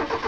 you